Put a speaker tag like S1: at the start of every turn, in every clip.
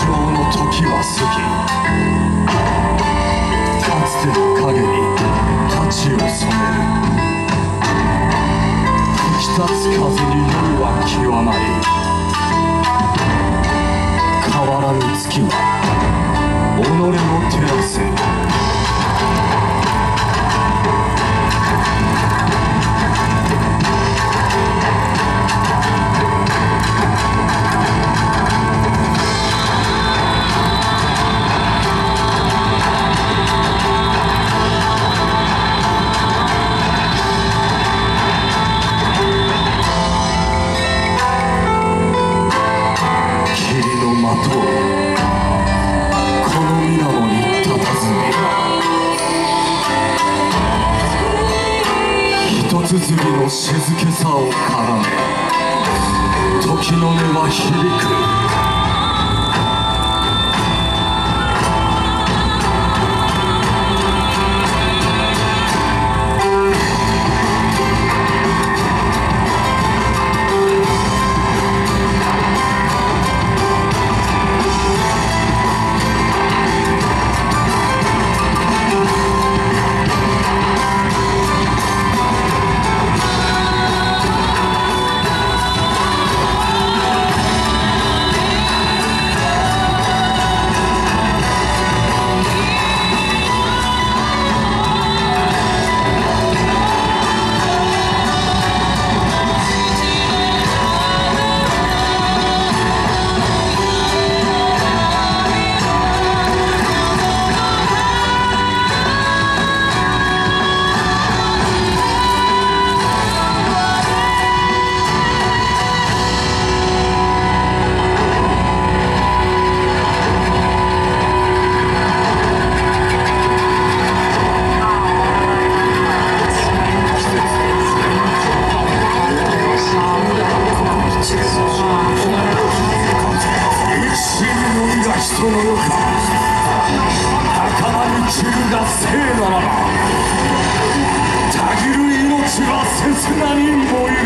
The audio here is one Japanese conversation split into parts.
S1: 情の時は過ぎかつての影に太刀を染める吹き立つ風に夜は消わない変わらぬ月はつずりの静けさを絡め時の音は響く。みが人の世か袴に散るが生ならばたぎる命は切なに燃え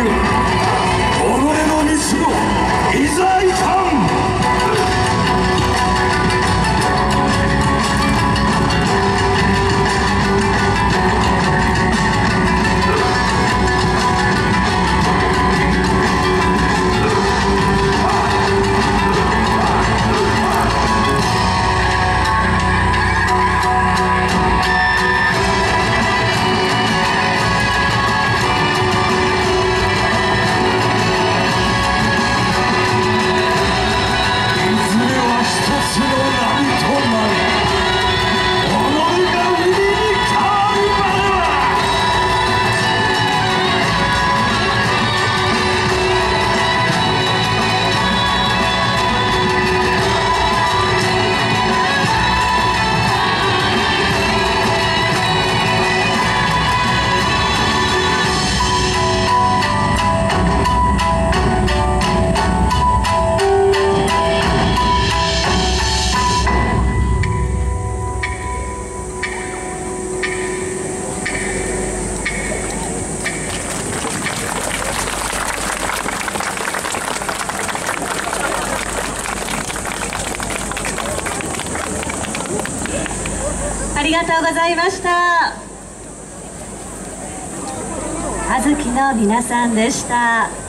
S1: りが
S2: とうございました。小豆の皆さんでした。